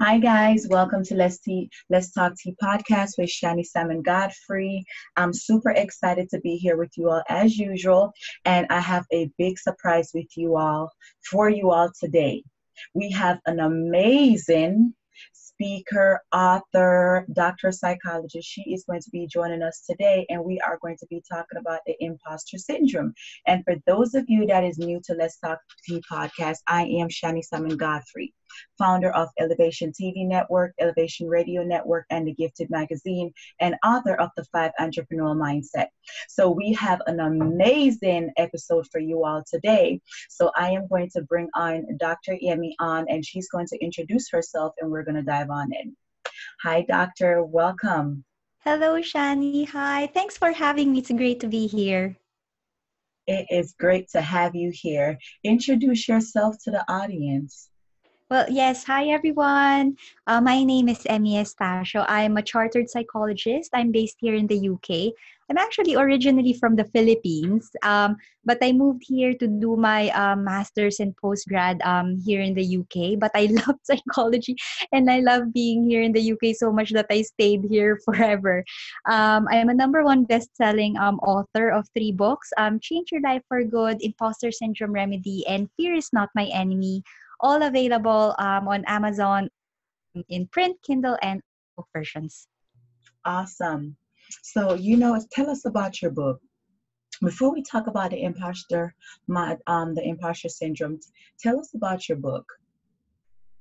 Hi guys, welcome to Let's Tea, Let's Talk Tea podcast with Shani Salmon Godfrey. I'm super excited to be here with you all as usual, and I have a big surprise with you all for you all today. We have an amazing speaker, author, doctor of psychologist. She is going to be joining us today, and we are going to be talking about the imposter syndrome. And for those of you that is new to Let's Talk Tea podcast, I am Shani Simon Godfrey founder of Elevation TV Network, Elevation Radio Network, and The Gifted Magazine, and author of The Five Entrepreneurial Mindset. So we have an amazing episode for you all today. So I am going to bring on Dr. Emee on, and she's going to introduce herself, and we're going to dive on in. Hi, Doctor. Welcome. Hello, Shani. Hi. Thanks for having me. It's great to be here. It is great to have you here. Introduce yourself to the audience. Well, yes. Hi, everyone. Uh, my name is Emee Estacio. I'm a chartered psychologist. I'm based here in the UK. I'm actually originally from the Philippines, um, but I moved here to do my uh, master's and postgrad um, here in the UK. But I love psychology and I love being here in the UK so much that I stayed here forever. Um, I am a number one best-selling um, author of three books: um, "Change Your Life for Good," "Imposter Syndrome Remedy," and "Fear Is Not My Enemy." all available um, on Amazon in print, Kindle, and book versions. Awesome. So, you know, tell us about your book. Before we talk about the imposter, my, um, the imposter syndrome, tell us about your book.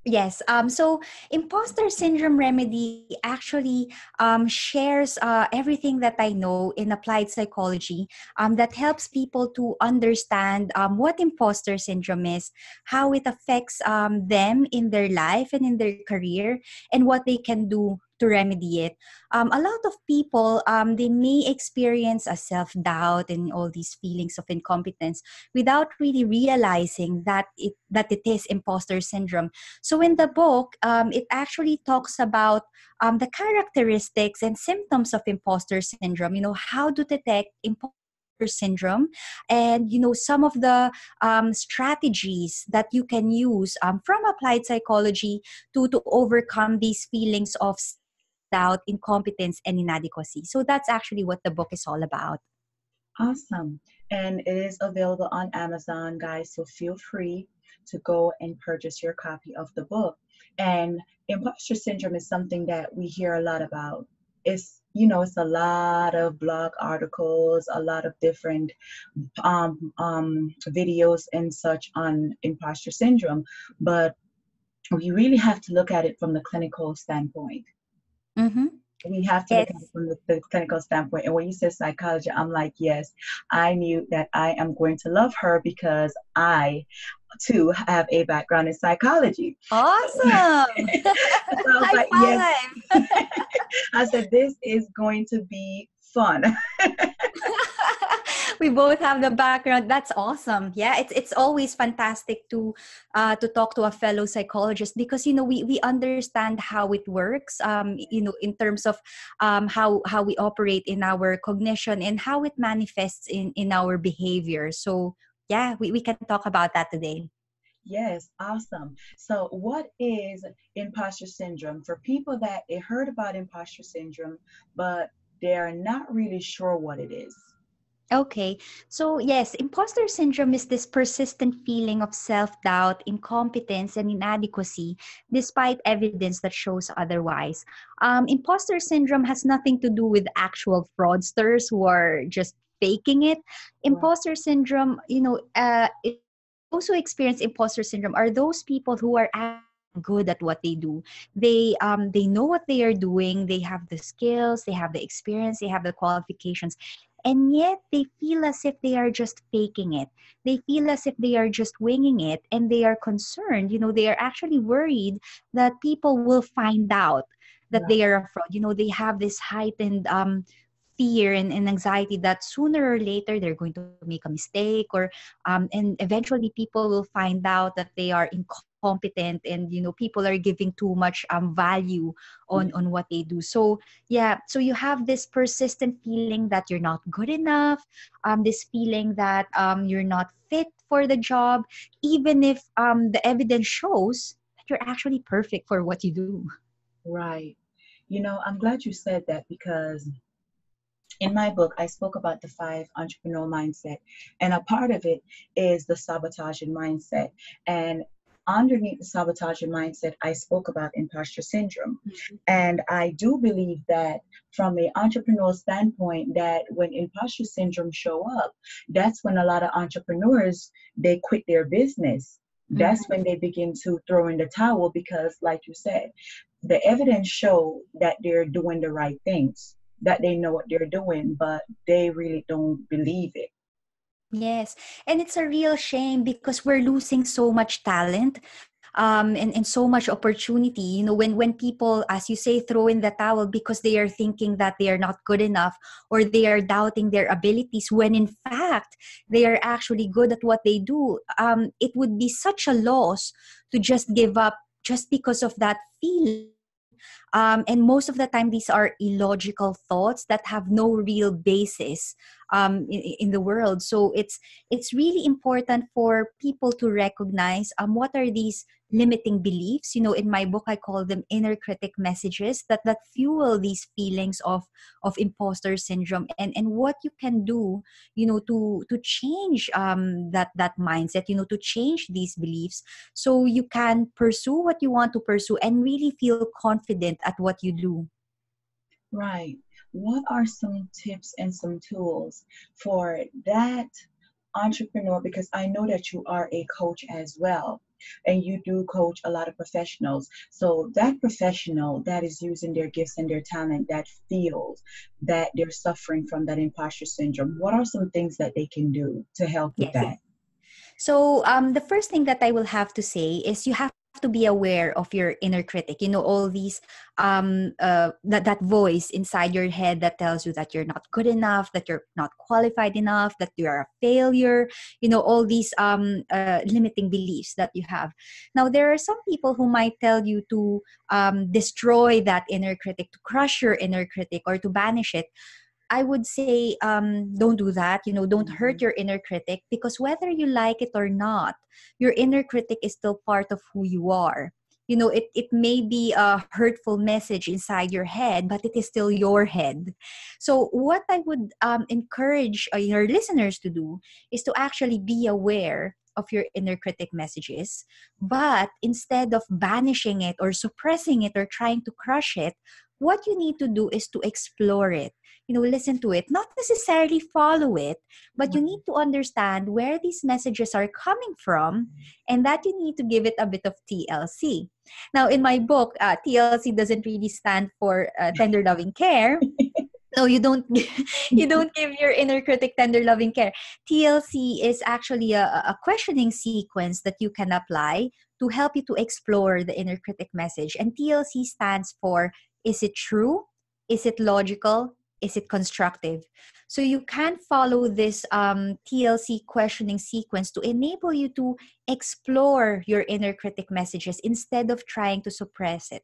Yes. Um, so imposter syndrome remedy actually um, shares uh, everything that I know in applied psychology um, that helps people to understand um, what imposter syndrome is, how it affects um, them in their life and in their career, and what they can do to remedy it. Um, a lot of people um, they may experience a self doubt and all these feelings of incompetence without really realizing that it that it is imposter syndrome. So in the book, um, it actually talks about um, the characteristics and symptoms of imposter syndrome. You know how to detect imposter syndrome and you know some of the um, strategies that you can use um, from applied psychology to to overcome these feelings of doubt, incompetence, and inadequacy. So that's actually what the book is all about. Awesome. And it is available on Amazon, guys. So feel free to go and purchase your copy of the book. And imposter syndrome is something that we hear a lot about. It's you know, it's a lot of blog articles, a lot of different um, um, videos and such on imposter syndrome. But we really have to look at it from the clinical standpoint. Mm-hmm. We have to yes. look at it from the, the, clinical standpoint. And when you said psychology, I'm like, yes, I knew that I am going to love her because I too have a background in psychology. Awesome. so I, like, yes. I said, this is going to be fun. we both have the background. That's awesome. Yeah, it's it's always fantastic to uh, to talk to a fellow psychologist because you know we we understand how it works. Um, you know, in terms of um, how how we operate in our cognition and how it manifests in in our behavior. So yeah, we, we can talk about that today. Yes, awesome. So, what is imposter syndrome? For people that heard about imposter syndrome, but they're not really sure what it is. Okay. So, yes, imposter syndrome is this persistent feeling of self doubt, incompetence, and inadequacy despite evidence that shows otherwise. Um, imposter syndrome has nothing to do with actual fraudsters who are just faking it. Imposter syndrome, you know, uh, those who experience imposter syndrome are those people who are good at what they do they um they know what they are doing they have the skills they have the experience they have the qualifications and yet they feel as if they are just faking it. They feel as if they are just winging it and they are concerned. You know they are actually worried that people will find out that yeah. they are a fraud. You know they have this heightened um fear and, and anxiety that sooner or later they're going to make a mistake or um, and eventually people will find out that they are incompetent and you know people are giving too much um, value on on what they do so yeah so you have this persistent feeling that you're not good enough um, this feeling that um, you're not fit for the job even if um, the evidence shows that you're actually perfect for what you do. Right. You know, I'm glad you said that because in my book, I spoke about the five entrepreneurial mindset, and a part of it is the sabotaging mindset. And underneath the sabotaging mindset, I spoke about imposter syndrome. Mm-hmm. And I do believe that from an entrepreneurial standpoint, that when imposter syndrome show up, that's when a lot of entrepreneurs they quit their business. That's mm-hmm. when they begin to throw in the towel because, like you said, the evidence show that they're doing the right things, that they know what they're doing, but they really don't believe it. Yes. And it's a real shame because we're losing so much talent um, and, and so much opportunity. You know, when, when people, as you say, throw in the towel because they are thinking that they are not good enough or they are doubting their abilities, when in fact they are actually good at what they do, um, it would be such a loss to just give up just because of that feeling um, and most of the time these are illogical thoughts that have no real basis um, in, in, the world. So it's it's really important for people to recognize um, what are these limiting beliefs. You know in my book i call them inner critic messages that that fuel these feelings of of imposter syndrome. And and what you can do you know to to change um that that mindset you know to change these beliefs. So you can pursue what you want to pursue and really feel confident at what you do. Right. What are some tips and some tools for that entrepreneur? Because i know that you are a coach as well and you do coach a lot of professionals. So that professional that is using their gifts and their talent that feels that they're suffering from that imposter syndrome, what are some things that they can do to help with yes. that? So um, the first thing that I will have to say is you have to be aware of your inner critic. You know all these um uh that that voice inside your head that tells you that you're not good enough that you're not qualified enough that you're a failure. You know all these um uh, limiting beliefs that you have. Now there are some people who might tell you to um destroy that inner critic to crush your inner critic or to banish it I would say um, don't do that. You know, don't hurt mm-hmm. your inner critic because whether you like it or not, your inner critic is still part of who you are. You know, it, it may be a hurtful message inside your head, but it is still your head. So, what I would um, encourage uh, your listeners to do is to actually be aware of your inner critic messages. But instead of banishing it or suppressing it or trying to crush it, what you need to do is to explore it. You know listen to it. Not necessarily follow it but you need to understand where these messages are coming from and that you need to give it a bit of tlc now in my book uh, tlc doesn't really stand for uh, tender loving care. No you don't you don't give your inner critic tender loving care. Tlc is actually a, a questioning sequence that you can apply to help you to explore the inner critic message. And tlc stands for is it true? Is it logical? Is it constructive? So you can follow this um, TLC questioning sequence to enable you to explore your inner critic messages instead of trying to suppress it.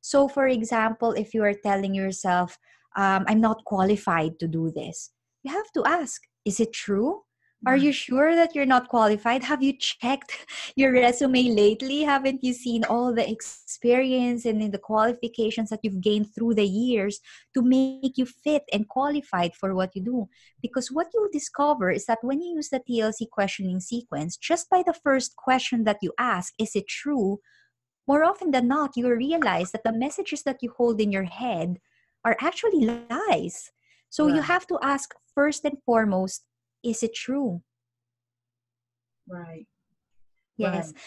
So, for example, if you are telling yourself, um, I'm not qualified to do this, you have to ask, is it true? Are mm. you sure that you're not qualified? Have you checked your resume lately? Haven't you seen all the experience and the qualifications that you've gained through the years to make you fit and qualified for what you do? Because what you'll discover is that when you use the TLC questioning sequence, just by the first question that you ask, is it true? More often than not, you realize that the messages that you hold in your head are actually lies. So you have to ask first and foremost, is it true? Right. Yes. Right.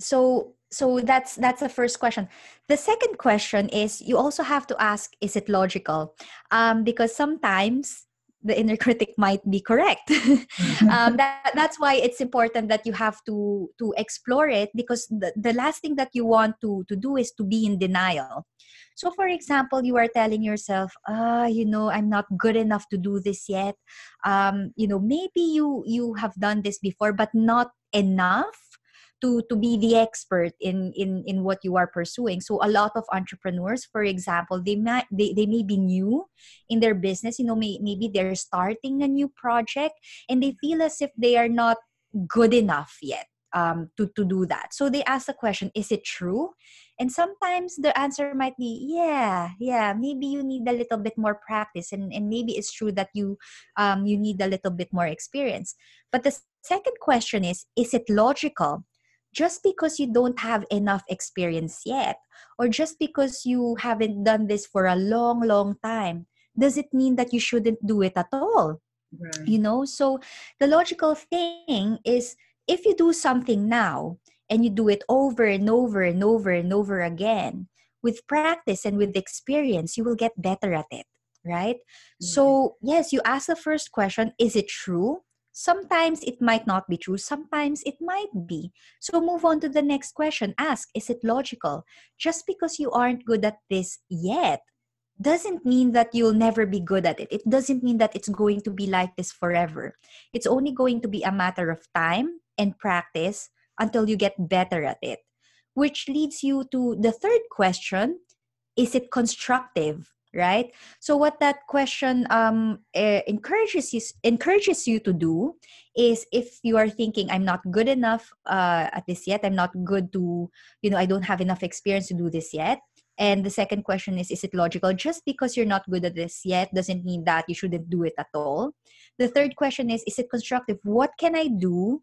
so so that's that's the first question. The second question is you also have to ask is it logical? Um, because sometimes the inner critic might be correct. Um, that, that's why it's important that you have to to explore it because the, the last thing that you want to to do is to be in denial. So for example you are telling yourself ah you know i'm not good enough to do this yet. Um, you know maybe you you have done this before but not enough to to be the expert in in in what you are pursuing so a lot of entrepreneurs for example they might they, they may be new in their business you know may, maybe they're starting a new project and they feel as if they are not good enough yet um, to, to do that. So they ask the question, is it true? And sometimes the answer might be, yeah, yeah, maybe you need a little bit more practice. And, and maybe it's true that you um, you need a little bit more experience. But the second question is, is it logical? Just because you don't have enough experience yet, or just because you haven't done this for a long, long time, does it mean that you shouldn't do it at all? Right. You know, so the logical thing is if you do something now and you do it over and over and over and over again, with practice and with experience, you will get better at it, right? Mm-hmm. So, yes, you ask the first question is it true? Sometimes it might not be true, sometimes it might be. So, move on to the next question. Ask is it logical? Just because you aren't good at this yet doesn't mean that you'll never be good at it. It doesn't mean that it's going to be like this forever. It's only going to be a matter of time and practice until you get better at it. Which leads you to the third question is it constructive? Right. So what that question um, uh, encourages you encourages you to do is if you are thinking I'm not good enough uh, at this yet, I'm not good to you know I don't have enough experience to do this yet and the second question is Is it logical? Just because you're not good at this yet doesn't mean that you shouldn't do it at all. The third question is Is it constructive? What can I do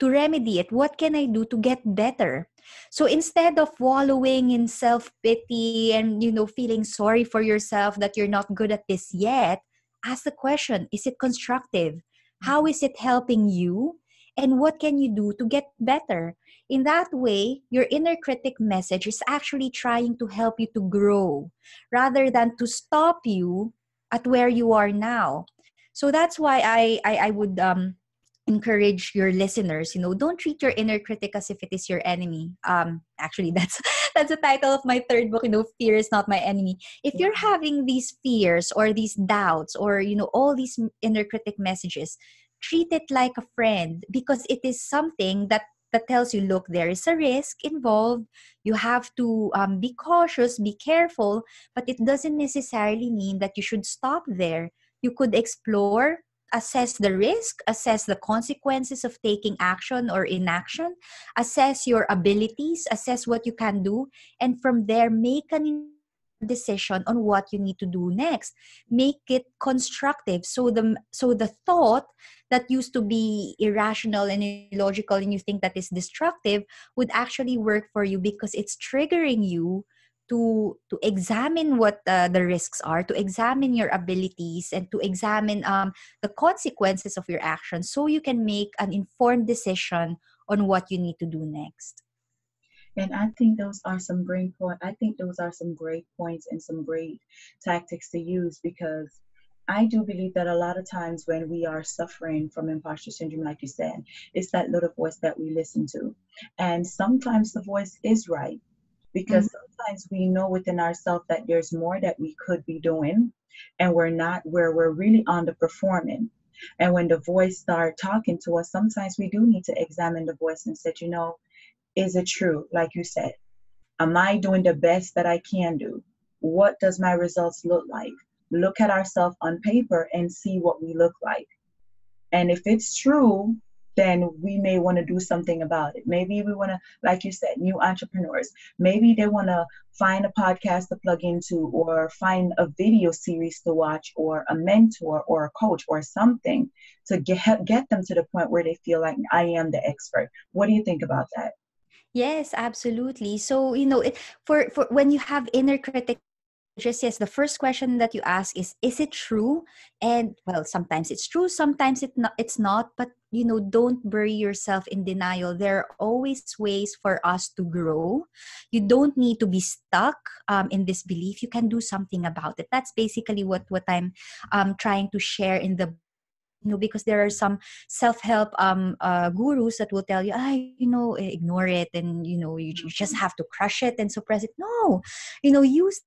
to remedy it? What can I do to get better? So instead of wallowing in self pity and you know feeling sorry for yourself that you're not good at this yet, ask the question Is it constructive? How is it helping you? And what can you do to get better? In that way, your inner critic message is actually trying to help you to grow rather than to stop you at where you are now. So that's why I, I, I would um, encourage your listeners you know don't treat your inner critic as if it is your enemy. Um actually that's that's the title of my third book you know fear is not my enemy. If you're having these fears or these doubts or you know all these inner critic messages treat it like a friend because it is something that that tells you look there is a risk involved. You have to um, be cautious be careful but it doesn't necessarily mean that you should stop there. You could explore assess the risk assess the consequences of taking action or inaction assess your abilities assess what you can do and from there make an decision on what you need to do next. Make it constructive. So the so the thought that used to be irrational and illogical and you think that is destructive would actually work for you because it's triggering you to to examine what uh, the risks are to examine your abilities and to examine um, the consequences of your actions so you can make an informed decision on what you need to do next and I think those are some great point. I think those are some great points and some great tactics to use because I do believe that a lot of times when we are suffering from imposter syndrome, like you said, it's that little voice that we listen to. And sometimes the voice is right because mm-hmm. sometimes we know within ourselves that there's more that we could be doing and we're not where we're really underperforming. And when the voice start talking to us, sometimes we do need to examine the voice and say, you know, is it true? Like you said, am I doing the best that I can do? What does my results look like? Look at ourselves on paper and see what we look like. And if it's true, then we may want to do something about it. Maybe we want to, like you said, new entrepreneurs. Maybe they want to find a podcast to plug into, or find a video series to watch, or a mentor, or a coach, or something to get get them to the point where they feel like I am the expert. What do you think about that? Yes, absolutely. So, you know, it, for for when you have inner critic just yes the first question that you ask is is it true? And well sometimes it's true sometimes it not, it's not but you know don't bury yourself in denial. There are always ways for us to grow. You don't need to be stuck um, in this belief. You can do something about it. That's basically what what i'm um, trying to share in the you know because there are some self-help um uh, gurus that will tell you ah you know ignore it and you know you, just have to crush it and suppress it. No. You know use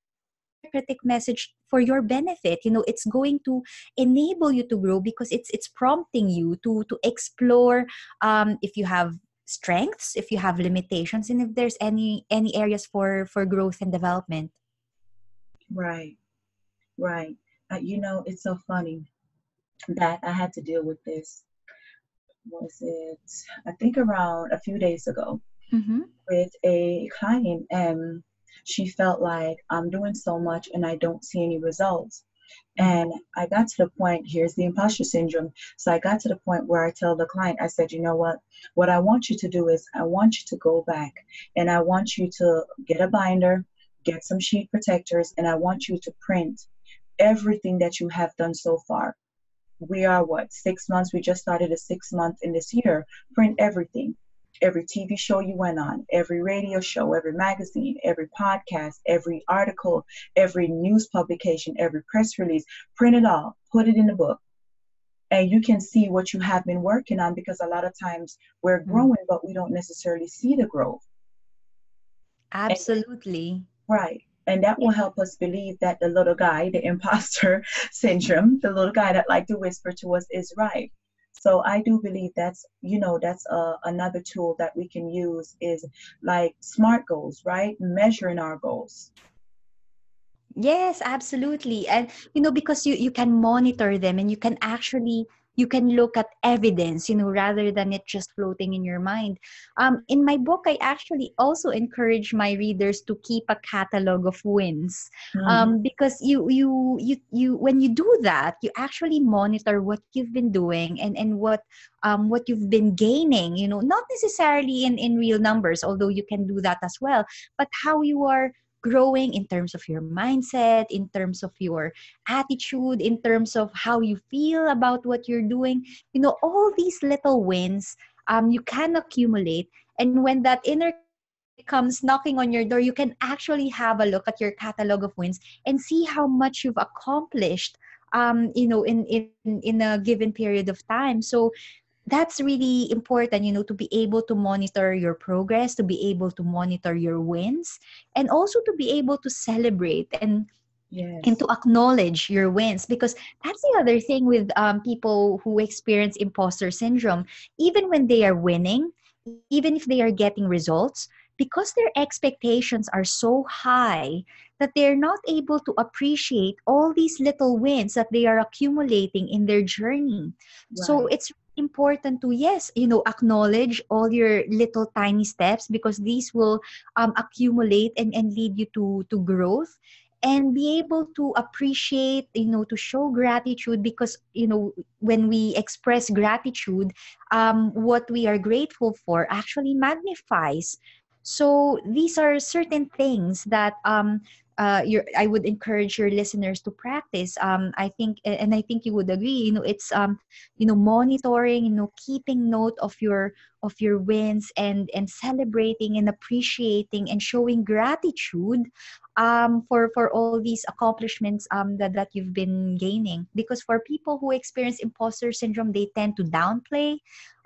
critic message for your benefit you know it's going to enable you to grow because it's it's prompting you to to explore um if you have strengths if you have limitations and if there's any any areas for for growth and development right right uh, you know it's so funny that I had to deal with this. was it I think around a few days ago Mm-hmm. with a client and she felt like I'm doing so much and I don't see any results. And I got to the point, here's the imposter syndrome. So I got to the point where I tell the client, I said, you know what? What I want you to do is I want you to go back and I want you to get a binder, get some sheet protectors, and I want you to print everything that you have done so far. We are what, six months? We just started a six month in this year. Print everything every TV show you went on, every radio show, every magazine, every podcast, every article, every news publication, every press release, print it all, put it in the book. And you can see what you have been working on because a lot of times we're mm-hmm. growing, but we don't necessarily see the growth. Absolutely. And, right. And that will help us believe that the little guy, the imposter syndrome, the little guy that like to whisper to us is right so i do believe that's you know that's uh, another tool that we can use is like smart goals right? Measuring our goals. Yes absolutely. And you know because you you can monitor them and you can actually you can look at evidence you know rather than it just floating in your mind um, in my book i actually also encourage my readers to keep a catalog of wins mm-hmm. um, because you you you you when you do that you actually monitor what you've been doing and and what um, what you've been gaining you know not necessarily in in real numbers although you can do that as well but how you are growing in terms of your mindset, in terms of your attitude, in terms of how you feel about what you're doing. You know, all these little wins um, you can accumulate. And when that inner comes knocking on your door, you can actually have a look at your catalog of wins and see how much you've accomplished um, you know, in, in in a given period of time. So that's really important you know to be able to monitor your progress to be able to monitor your wins and also to be able to celebrate and yes. and to acknowledge your wins because that's the other thing with um, people who experience imposter syndrome even when they are winning even if they are getting results because their expectations are so high that they're not able to appreciate all these little wins that they are accumulating in their journey right. so it's important to yes you know acknowledge all your little tiny steps because these will um, accumulate and, and lead you to to growth. And be able to appreciate you know to show gratitude because you know when we express gratitude um, what we are grateful for actually magnifies. So these are certain things that um, uh, your I would encourage your listeners to practice. Um, I think, and I think you would agree. You know, it's um, you know, monitoring. You know, keeping note of your of your wins and and celebrating and appreciating and showing gratitude um, for for all these accomplishments um, that that you've been gaining. Because for people who experience imposter syndrome, they tend to downplay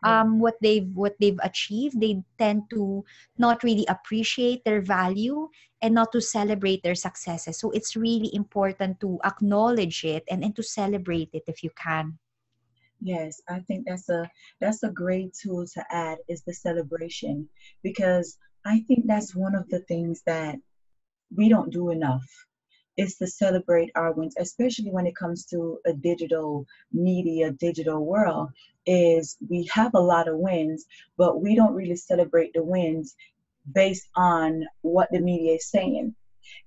um, what they've what they've achieved they tend to not really appreciate their value and not to celebrate their successes. So it's really important to acknowledge it and, and to celebrate it if you can. Yes i think that's a that's a great tool to add is the celebration because i think that's one of the things that we don't do enough is to celebrate our wins, especially when it comes to a digital media, digital world, is we have a lot of wins, but we don't really celebrate the wins based on what the media is saying.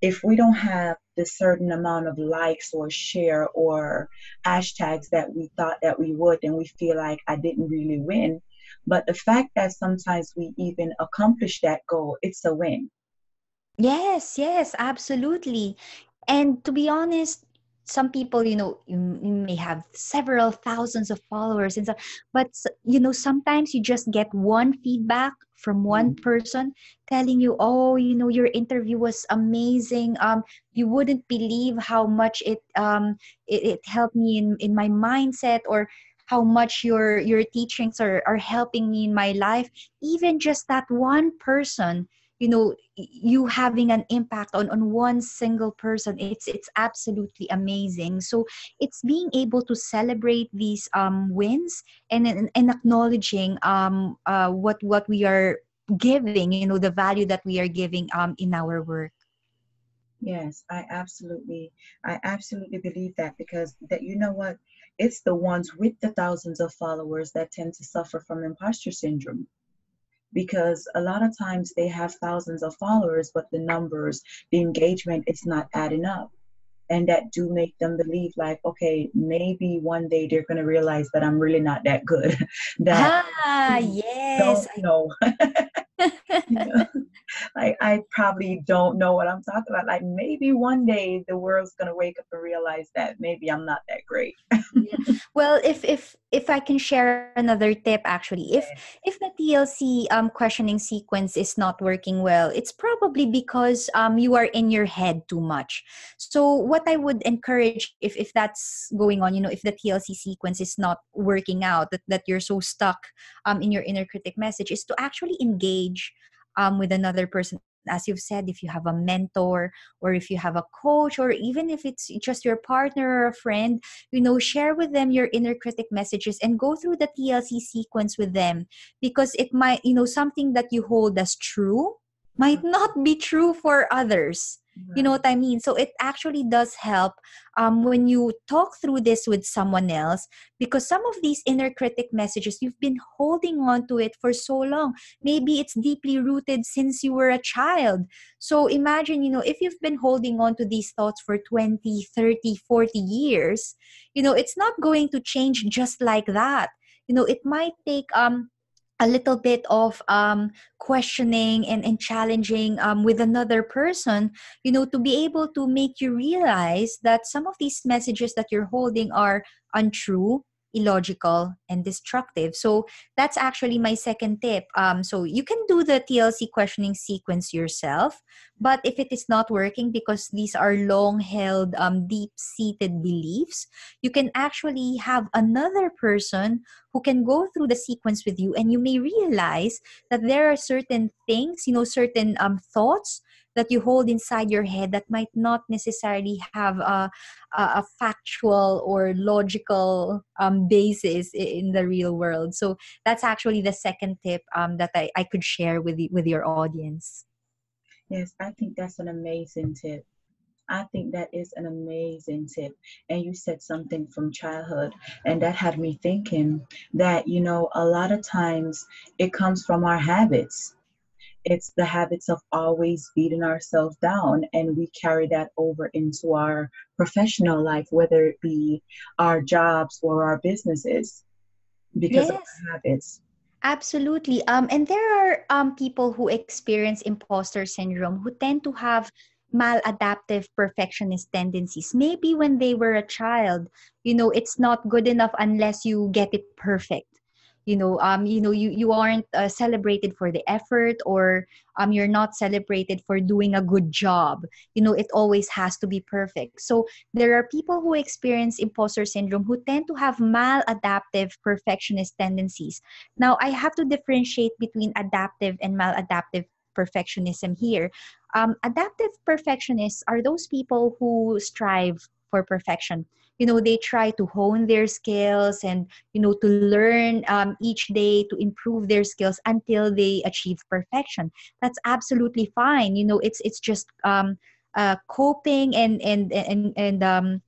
If we don't have the certain amount of likes or share or hashtags that we thought that we would, then we feel like I didn't really win. But the fact that sometimes we even accomplish that goal, it's a win. Yes, yes, absolutely. And to be honest, some people, you know, you, may have several thousands of followers and stuff, but you know, sometimes you just get one feedback from one mm-hmm. person telling you, "Oh, you know, your interview was amazing. Um, you wouldn't believe how much it um it, it helped me in in my mindset or." how much your your teachings are, are helping me in my life even just that one person you know you having an impact on on one single person it's it's absolutely amazing. So it's being able to celebrate these um wins and and, and acknowledging um uh what what we are giving you know the value that we are giving um in our work. Yes i absolutely i absolutely believe that because that you know what? It's the ones with the thousands of followers that tend to suffer from imposter syndrome because a lot of times they have thousands of followers but the numbers the engagement is not adding up. And that do make them believe like okay maybe one day they're going to realize that i'm really not that good. That ah yes don't know? like I probably don't know what I'm talking about. Like maybe one day the world's gonna wake up and realize that maybe I'm not that great. yeah. Well, if if if I can share another tip, actually, if if the TLC um questioning sequence is not working well, it's probably because um you are in your head too much. So what I would encourage if if that's going on, you know, if the TLC sequence is not working out, that that you're so stuck um in your inner critic message, is to actually engage um, with another person. As you've said if you have a mentor or if you have a coach or even if it's just your partner or a friend you know share with them your inner critic messages and go through the tlc sequence with them. Because it might you know something that you hold as true might not be true for others you know what i mean? So it actually does help um, when you talk through this with someone else because some of these inner critic messages you've been holding on to it for so long. Maybe it's deeply rooted since you were a child. So imagine you know if you've been holding on to these thoughts for 20 30 40 years you know it's not going to change just like that. You know it might take um a little bit of um, questioning and, and challenging um, with another person, you know, to be able to make you realize that some of these messages that you're holding are untrue illogical and destructive. So that's actually my second tip. Um, so you can do the tlc questioning sequence yourself but if it is not working because these are long held um, deep seated beliefs you can actually have another person who can go through the sequence with you and you may realize that there are certain things you know certain um, thoughts that you hold inside your head that might not necessarily have a, a, factual or logical um, basis in the real world. So that's actually the second tip um, that I, I could share with with your audience. Yes, I think that's an amazing tip. I think that is an amazing tip. And you said something from childhood, and that had me thinking that, you know, a lot of times it comes from our habits it's the habits of always beating ourselves down and we carry that over into our professional life whether it be our jobs or our businesses because yes. of our habits. Absolutely. Um and there are um people who experience imposter syndrome who tend to have maladaptive perfectionist tendencies. Maybe when they were a child you know it's not good enough unless you get it perfect you know um you know you you aren't uh, celebrated for the effort or um you're not celebrated for doing a good job. You know it always has to be perfect. So there are people who experience imposter syndrome who tend to have maladaptive perfectionist tendencies. Now i have to differentiate between adaptive and maladaptive perfectionism here. Um, adaptive perfectionists are those people who strive for perfection. You know they try to hone their skills and you know to learn um, each day to improve their skills until they achieve perfection. That's absolutely fine. You know it's it's just um, uh, coping and and and and um,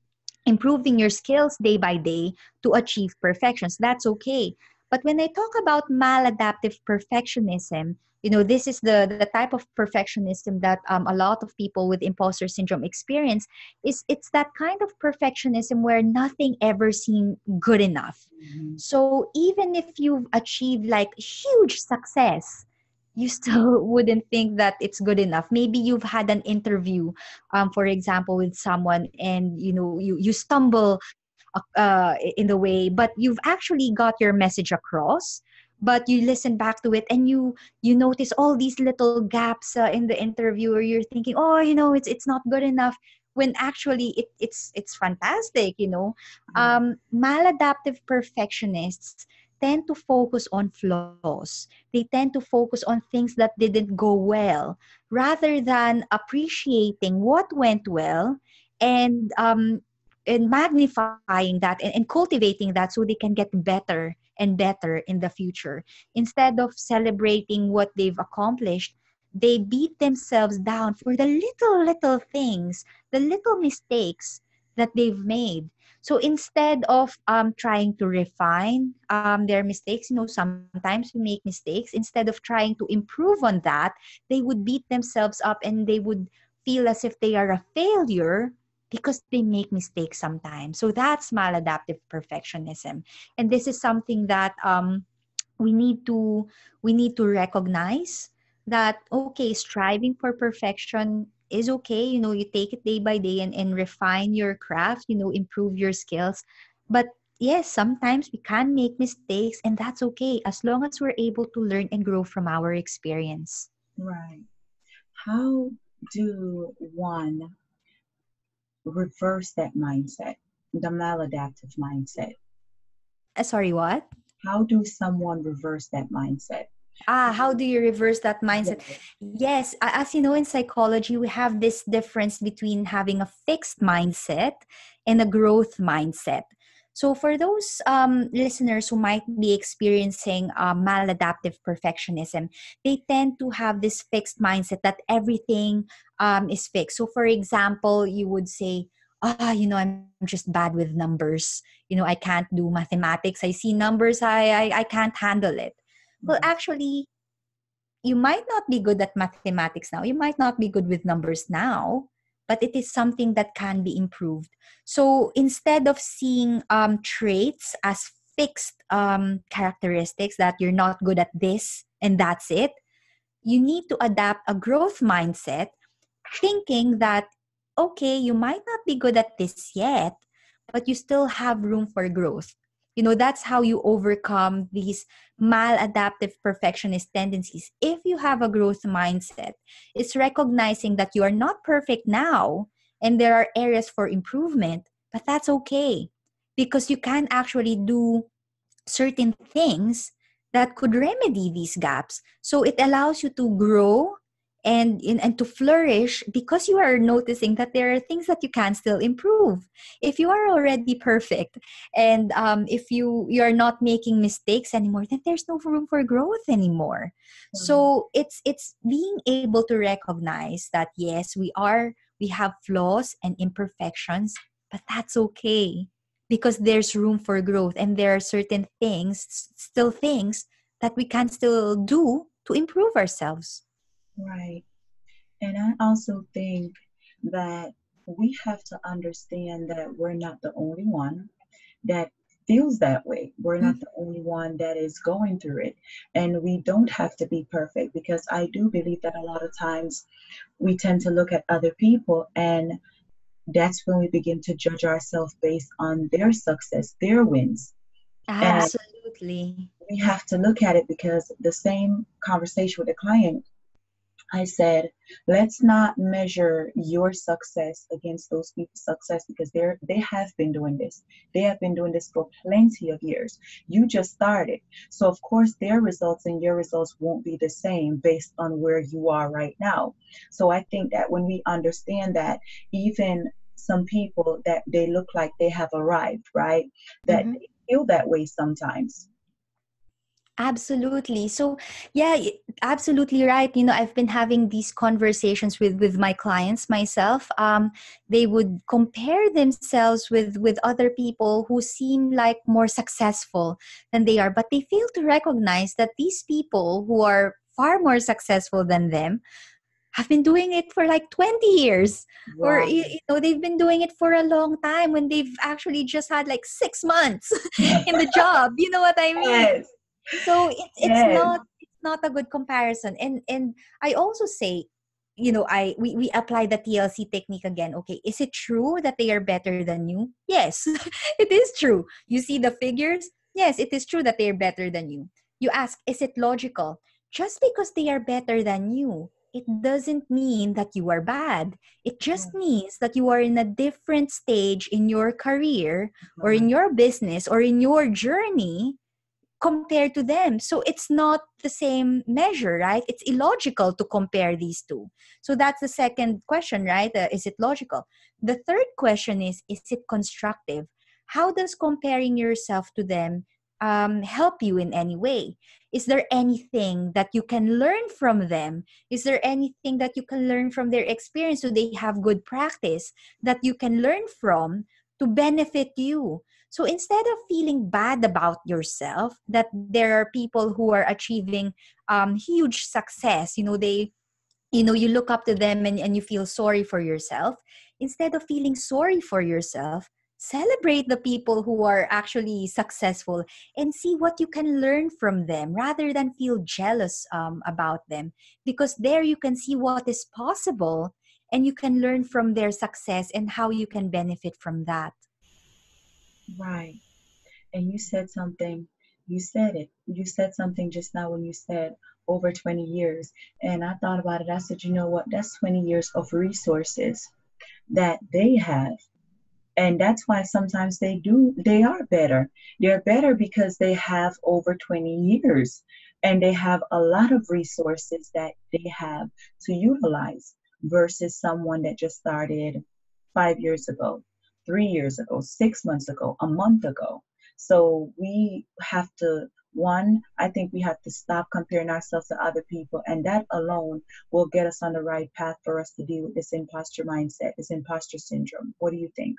improving your skills day by day to achieve perfection so that's okay. But when i talk about maladaptive perfectionism you know this is the the type of perfectionism that um, a lot of people with imposter syndrome experience is it's that kind of perfectionism where nothing ever seemed good enough. Mm-hmm. so even if you've achieved like huge success you still wouldn't think that it's good enough. Maybe you've had an interview um, for example with someone and you know you you stumble uh, in the way but you've actually got your message across but you listen back to it and you you notice all these little gaps uh, in the interview where you're thinking oh you know it's it's not good enough when actually it, it's it's fantastic you know mm-hmm. um, maladaptive perfectionists tend to focus on flaws they tend to focus on things that didn't go well rather than appreciating what went well and um, and magnifying that and, and cultivating that so they can get better and better in the future. Instead of celebrating what they've accomplished, they beat themselves down for the little, little things, the little mistakes that they've made. So instead of um, trying to refine um, their mistakes, you know, sometimes we make mistakes. Instead of trying to improve on that, they would beat themselves up and they would feel as if they are a failure because they make mistakes sometimes. So that's maladaptive perfectionism. And this is something that um, we need to we need to recognize that okay, striving for perfection is okay. You know, you take it day by day and, and refine your craft, you know, improve your skills. But yes, sometimes we can make mistakes and that's okay as long as we're able to learn and grow from our experience. Right. How do one reverse that mindset, the maladaptive mindset? Uh, sorry, what? How do someone reverse that mindset? Ah, how do you reverse that mindset? Yes, as you know, in psychology, we have this difference between having a fixed mindset and a growth mindset. So, for those um, listeners who might be experiencing uh, maladaptive perfectionism, they tend to have this fixed mindset that everything um, is fixed. So, for example, you would say, ah, you know, I'm just bad with numbers. You know, I can't do mathematics. I see numbers, I, I, I can't handle it. Well, mm-hmm. actually, you might not be good at mathematics now. You might not be good with numbers now, but it is something that can be improved. So instead of seeing um, traits as fixed um, characteristics that you're not good at this and that's it, you need to adapt a growth mindset, thinking that, okay, you might not be good at this yet, but you still have room for growth you know that's how you overcome these maladaptive perfectionist tendencies. If you have a growth mindset it's recognizing that you are not perfect now and there are areas for improvement but that's okay because you can actually do certain things that could remedy these gaps. So it allows you to grow and in, and to flourish because you are noticing that there are things that you can still improve. If you are already perfect and um, if you you are not making mistakes anymore then there's no room for growth anymore. Mm-hmm. so it's it's being able to recognize that yes we are we have flaws and imperfections but that's okay because there's room for growth and there are certain things still things that we can still do to improve ourselves Right. And I also think that we have to understand that we're not the only one that feels that way. We're not mm-hmm. the only one that is going through it. And we don't have to be perfect because I do believe that a lot of times we tend to look at other people and that's when we begin to judge ourselves based on their success, their wins. Absolutely. And we have to look at it because the same conversation with the client I said, let's not measure your success against those people's success because they're they have been doing this. They have been doing this for plenty of years. You just started. So of course their results and your results won't be the same based on where you are right now. So I think that when we understand that even some people that they look like they have arrived, right? That mm-hmm. feel that way sometimes absolutely. So yeah absolutely right. You know i've been having these conversations with with my clients myself. Um they would compare themselves with with other people who seem like more successful than they are but they fail to recognize that these people who are far more successful than them have been doing it for like 20 years. Wow. or you, you, know they've been doing it for a long time when they've actually just had like six months in the job. You know what i mean? Yes so it, it's yes. not it's not a good comparison. And and i also say you know i we, we apply the tlc technique again. Okay is it true that they are better than you? Yes it is true. You see the figures? Yes it is true that they are better than you. You ask is it logical? Just because they are better than you it doesn't mean that you are bad. It just mm. means that you are in a different stage in your career or in mm-hmm. your business or in your journey compared to them. So it's not the same measure, right? It's illogical to compare these two. So that's the second question, right? Uh, is it logical? The third question is is it constructive? How does comparing yourself to them um, help you in any way? Is there anything that you can learn from them? Is there anything that you can learn from their experience? Do they have good practice that you can learn from to benefit you. So instead of feeling bad about yourself, that there are people who are achieving um, huge success, you know, they, you know, you look up to them and, and you feel sorry for yourself. Instead of feeling sorry for yourself, celebrate the people who are actually successful and see what you can learn from them rather than feel jealous um, about them because there you can see what is possible and you can learn from their success and how you can benefit from that right. And you said something you said it you said something just now when you said over 20 years. And i thought about it i said you know what? That's 20 years of resources that they have. And that's why sometimes they do they are better. They're better because they have over 20 years. And they have a lot of resources that they have to utilize versus someone that just started five years ago three years ago six months ago a month ago. So we have to one i think we have to stop comparing ourselves to other people and that alone will get us on the right path for us to deal with this imposter mindset this imposter syndrome. What do you think?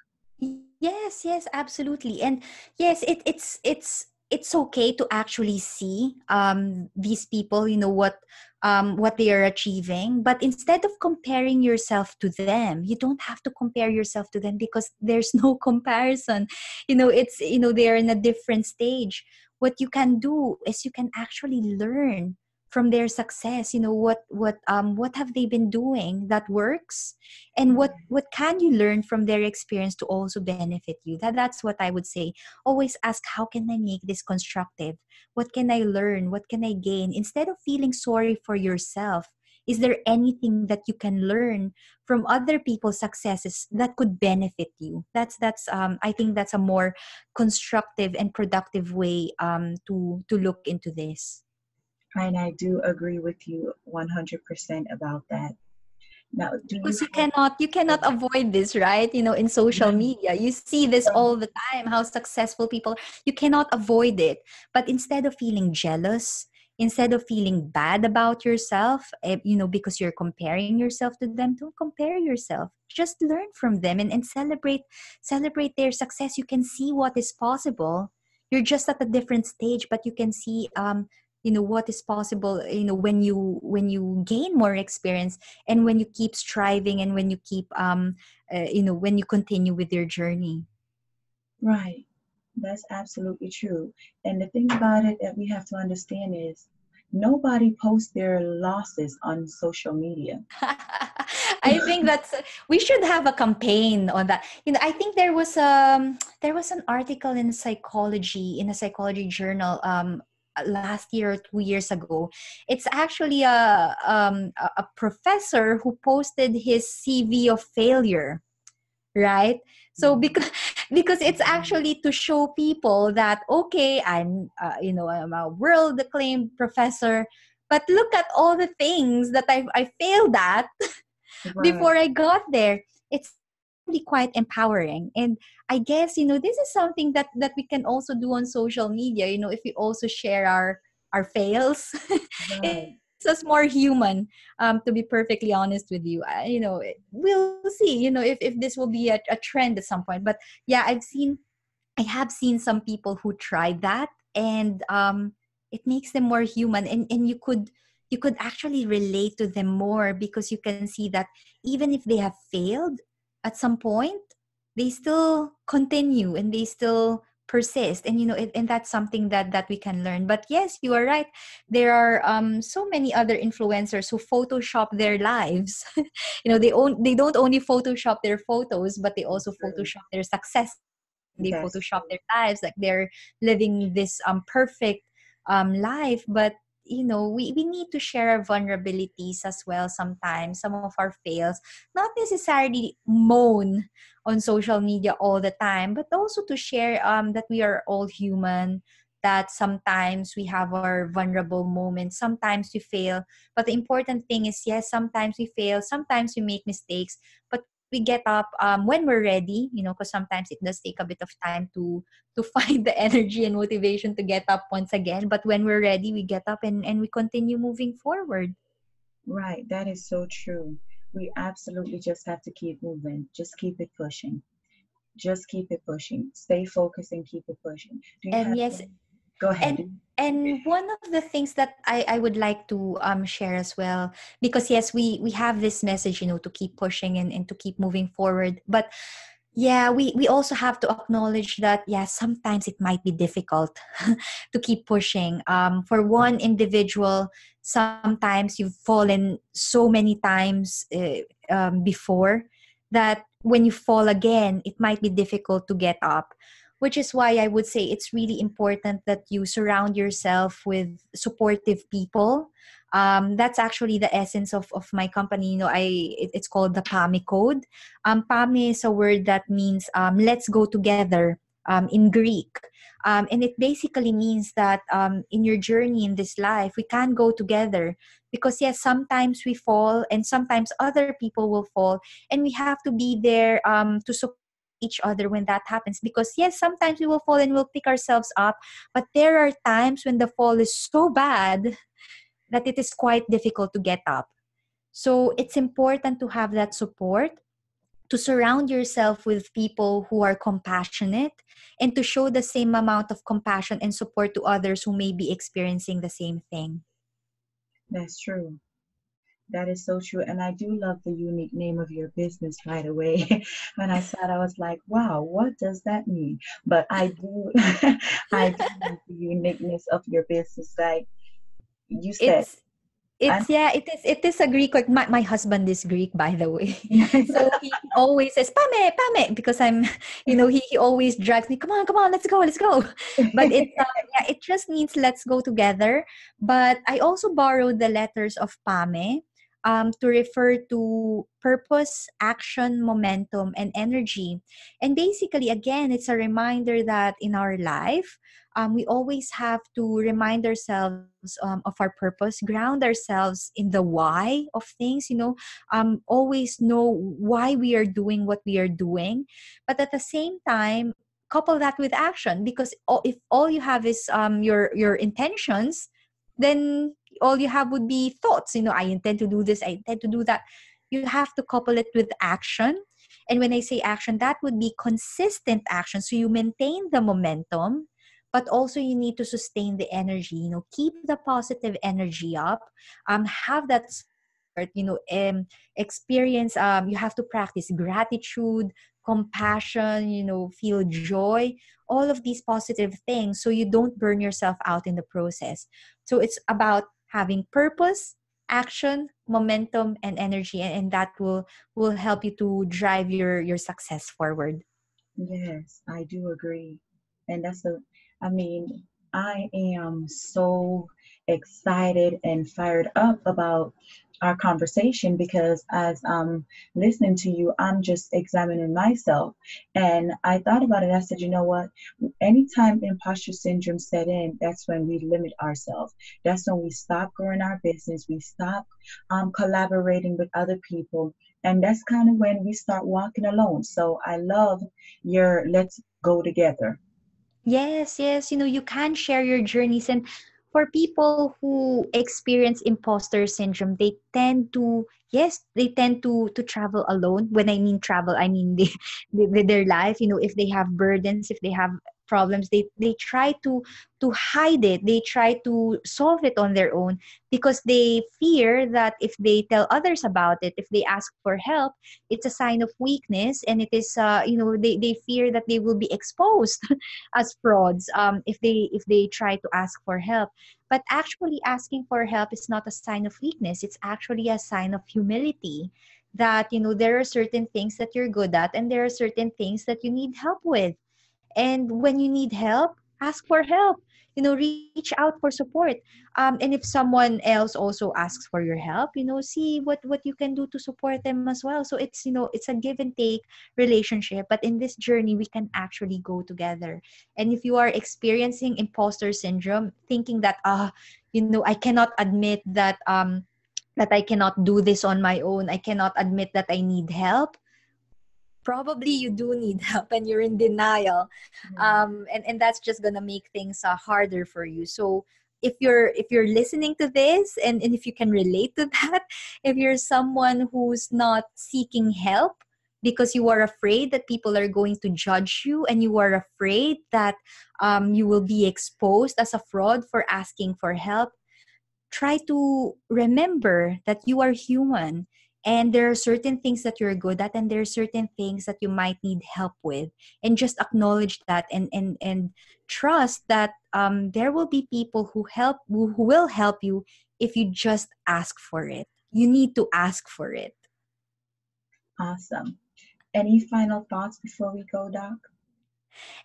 Yes, yes, absolutely. And yes, it, it's it's it's okay to actually see um, these people, you know, what um, what they are achieving. But instead of comparing yourself to them, you don't have to compare yourself to them because there's no comparison. You know, it's you know they're in a different stage. What you can do is you can actually learn from their success you know what what um what have they been doing that works? And what mm-hmm. what can you learn from their experience to also benefit you? That that's what i would say. Always ask how can i make this constructive? What can i learn? What can i gain? Instead of feeling sorry for yourself is there anything that you can learn from other people's successes that could benefit you? That's that's um, i think that's a more constructive and productive way um, to to look into this and I do agree with you 100% about that. Now, because you, you cannot you cannot avoid this, right? You know, in social media, you see this all the time. How successful people, you cannot avoid it. But instead of feeling jealous, instead of feeling bad about yourself, eh, you know, because you're comparing yourself to them, don't compare yourself. Just learn from them and, and celebrate celebrate their success. You can see what is possible. You're just at a different stage, but you can see um, you know what is possible you know when you when you gain more experience and when you keep striving and when you keep um uh, you know when you continue with your journey. Right. That's absolutely true. And the thing about it that we have to understand is nobody posts their losses on social media. I think that's we should have a campaign on that. You know i think there was um there was an article in psychology in a psychology journal um last year or two years ago. It's actually a, um, a professor who posted his CV of failure, right? So mm-hmm. because because it's actually to show people that okay, I'm uh, you know I'm a world acclaimed professor, but look at all the things that I I failed at right. before I got there. It's really quite empowering. And i guess you know this is something that that we can also do on social media you know if we also share our our fails. Right. it's us more human um to be perfectly honest with you. I, you know we'll see you know if, if this will be a, a trend at some point. But yeah i've seen i have seen some people who tried that and um it makes them more human. And and you could you could actually relate to them more because you can see that even if they have failed at some point they still continue and they still persist. And you know it, and that's something that that we can learn. But yes you are right. There are um so many other influencers who photoshop their lives. You know they own they don't only photoshop their photos but they also photoshop their success. They yes. photoshop their lives like they're living this um perfect um life. But you know we, we need to share our vulnerabilities as well sometimes some of our fails. Not necessarily moan on social media all the time but also to share um that we are all human that sometimes we have our vulnerable moments sometimes we fail. But the important thing is yes sometimes we fail sometimes we make mistakes but we get up um, when we're ready you know because sometimes it does take a bit of time to to find the energy and motivation to get up once again. But when we're ready we get up and, and we continue moving forward. Right. That is so true. We absolutely just have to keep moving. Just keep it pushing. Just keep it pushing. Stay focused and keep it pushing. and yes, any, go ahead. And, and one of the things that I, I would like to um, share as well, because yes, we we have this message, you know, to keep pushing and, and to keep moving forward. But yeah we we also have to acknowledge that yeah sometimes it might be difficult to keep pushing um for one individual sometimes you've fallen so many times uh, um, before that when you fall again it might be difficult to get up which is why i would say it's really important that you surround yourself with supportive people. Um, that's actually the essence of, of my company. You know i it, it's called the pame code. Um, pame is a word that means um, let's go together um, in greek. Um, and it basically means that um, in your journey in this life we can go together because yes sometimes we fall and sometimes other people will fall and we have to be there um, to support each other when that happens because yes sometimes we will fall and we'll pick ourselves up but there are times when the fall is so bad that it is quite difficult to get up. So it's important to have that support, to surround yourself with people who are compassionate, and to show the same amount of compassion and support to others who may be experiencing the same thing. That's true. That is so true. And I do love the unique name of your business right away. when I saw it, I was like, wow, what does that mean? But I do I do love the uniqueness of your business. Like you said it's it's yeah it is it is a greek like my, my husband is greek by the way so he always says pame pame because i'm you know he, he always drags me come on come on let's go let's go but it uh, yeah it just means let's go together but i also borrowed the letters of pame um, to refer to purpose, action, momentum, and energy. And basically, again, it's a reminder that in our life, um, we always have to remind ourselves um, of our purpose, ground ourselves in the why of things, you know, um, always know why we are doing what we are doing. But at the same time, couple that with action because if all you have is um, your your intentions then all you have would be thoughts you know i intend to do this i intend to do that. You have to couple it with action. And when i say action that would be consistent action. So you maintain the momentum but also you need to sustain the energy you know keep the positive energy up. Um have that you know um, experience um you have to practice gratitude compassion you know feel joy all of these positive things so you don't burn yourself out in the process. So it's about having purpose action momentum and energy and that will will help you to drive your your success forward. Yes i do agree. And that's a i mean i am so excited and fired up about our conversation because as I'm listening to you, I'm just examining myself. And I thought about it. I said, you know what? Anytime imposter syndrome set in, that's when we limit ourselves. That's when we stop growing our business. We stop um, collaborating with other people. And that's kind of when we start walking alone. So I love your let's go together. Yes, yes. You know, you can share your journeys. And for people who experience imposter syndrome they tend to yes they tend to to travel alone. When i mean travel i mean they, they, their life you know if they have burdens if they have problems. They they try to to hide it. They try to solve it on their own because they fear that if they tell others about it if they ask for help it's a sign of weakness and it is uh, you know they, they fear that they will be exposed as frauds um, if they if they try to ask for help. But actually asking for help is not a sign of weakness. It's actually a sign of humility that you know there are certain things that you're good at and there are certain things that you need help with and when you need help ask for help. You know reach out for support. Um, and if someone else also asks for your help you know see what what you can do to support them as well. So it's you know it's a give and take relationship but in this journey we can actually go together. And if you are experiencing imposter syndrome thinking that ah uh, you know i cannot admit that um that i cannot do this on my own. I cannot admit that i need help probably you do need help and you're in denial mm-hmm. um, and, and that's just gonna make things uh, harder for you so if you're if you're listening to this and, and if you can relate to that if you're someone who's not seeking help because you are afraid that people are going to judge you and you are afraid that um, you will be exposed as a fraud for asking for help try to remember that you are human and there are certain things that you're good at and there are certain things that you might need help with. And just acknowledge that and and and trust that um, there will be people who help who, who will help you if you just ask for it. You need to ask for it. Awesome. Any final thoughts before we go doc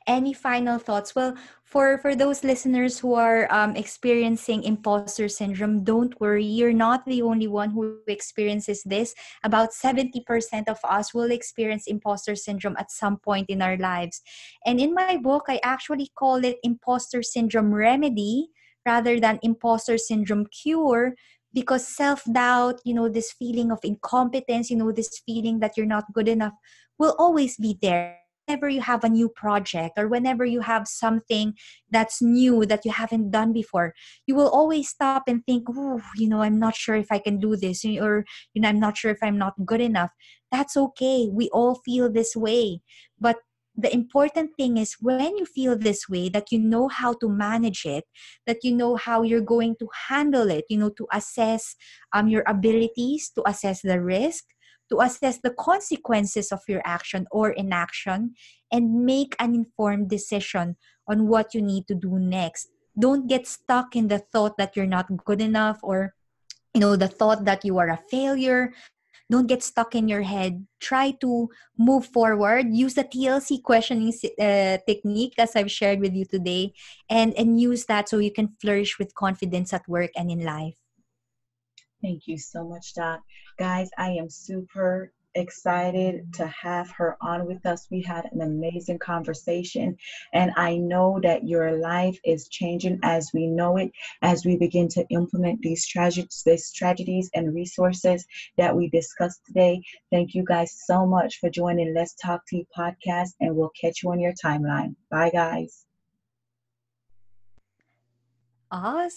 any final thoughts? Well for for those listeners who are um, experiencing imposter syndrome don't worry. You're not the only one who experiences this. About 70% of us will experience imposter syndrome at some point in our lives. And in my book i actually call it imposter syndrome remedy rather than imposter syndrome cure because self-doubt you know this feeling of incompetence you know this feeling that you're not good enough will always be there whenever you have a new project or whenever you have something that's new that you haven't done before you will always stop and think oh you know i'm not sure if i can do this or you know i'm not sure if i'm not good enough. That's okay. We all feel this way. But the important thing is when you feel this way that you know how to manage it that you know how you're going to handle it you know to assess um, your abilities to assess the risk to assess the consequences of your action or inaction and make an informed decision on what you need to do next. Don't get stuck in the thought that you're not good enough or you know the thought that you are a failure. Don't get stuck in your head. Try to move forward. Use the tlc questioning uh, technique as i've shared with you today and and use that so you can flourish with confidence at work and in life Thank you so much, Doc. Guys, I am super excited to have her on with us. We had an amazing conversation, and I know that your life is changing as we know it, as we begin to implement these, trage- these tragedies and resources that we discussed today. Thank you guys so much for joining Let's Talk Tea podcast, and we'll catch you on your timeline. Bye, guys. Awesome.